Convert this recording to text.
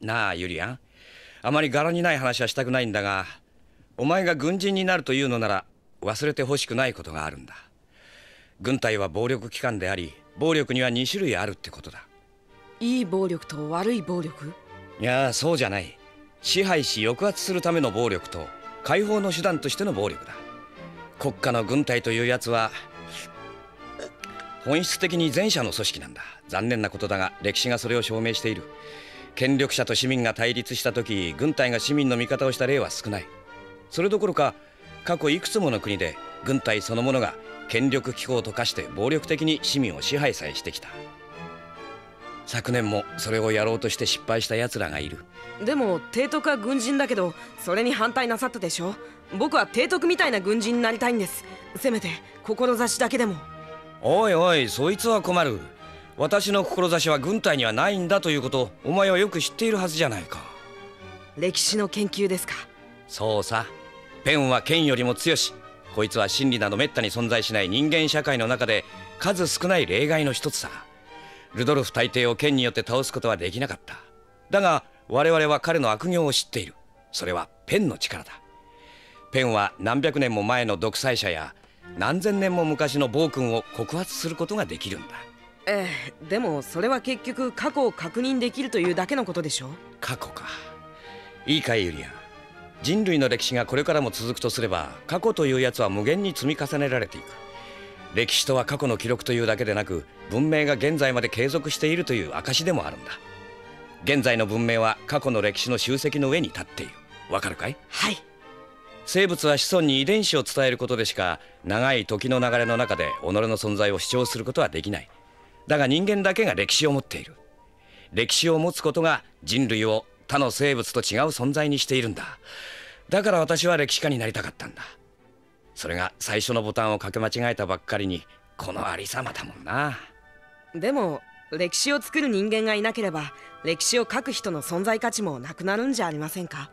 なあユリアン。あまり柄にない話はしたくないんだがお前が軍人になるというのなら忘れてほしくないことがあるんだ。軍隊は暴力機関であり暴力には2種類あるってことだ。いい暴力と悪い暴力？いやそうじゃない。支配し抑圧するための暴力と解放の手段としての暴力だ。国家の軍隊というやつは本質的に前者の組織なんだ。残念なことだが歴史がそれを証明している権力者と市民が対立した時軍隊が市民の味方をした例は少ない。それどころか過去いくつもの国で軍隊そのものが権力機構と化して暴力的に市民を支配さえしてきた。昨年もそれをやろうとして失敗した奴らがいる。でも提督は軍人だけどそれに反対なさったでしょ？僕は提督みたいな軍人になりたいんです。せめて志だけでも。おいおいそいつは困る私の志は軍隊にはないんだということお前はよく知っているはずじゃないか。歴史の研究ですか。そうさ。ペンは剣よりも強しこいつは真理など滅多に存在しない人間社会の中で数少ない例外の一つさ。ルドルフ大帝を剣によって倒すことはできなかった。だが我々は彼の悪行を知っている。それはペンの力だ。ペンは何百年も前の独裁者や何千年も昔の暴君を告発することができるんだええでもそれは結局過去を確認できるというだけのことでしょ過去か。いいかいユリアン。人類の歴史がこれからも続くとすれば過去というやつは無限に積み重ねられていく。歴史とは過去の記録というだけでなく文明が現在まで継続しているという証でもあるんだ。現在の文明は過去の歴史の集積の上に立っている。わかるかい？はい生物は子孫に遺伝子を伝えることでしか長い時の流れの中で己の存在を主張することはできないだが人間だけが歴史を持っている。歴史を持つことが人類を他の生物と違う存在にしているんだ。だから私は歴史家になりたかったんだ。それが最初のボタンをかけ間違えたばっかりにこのありさまだもんな。でも歴史を作る人間がいなければ歴史を書く人の存在価値もなくなるんじゃありませんか？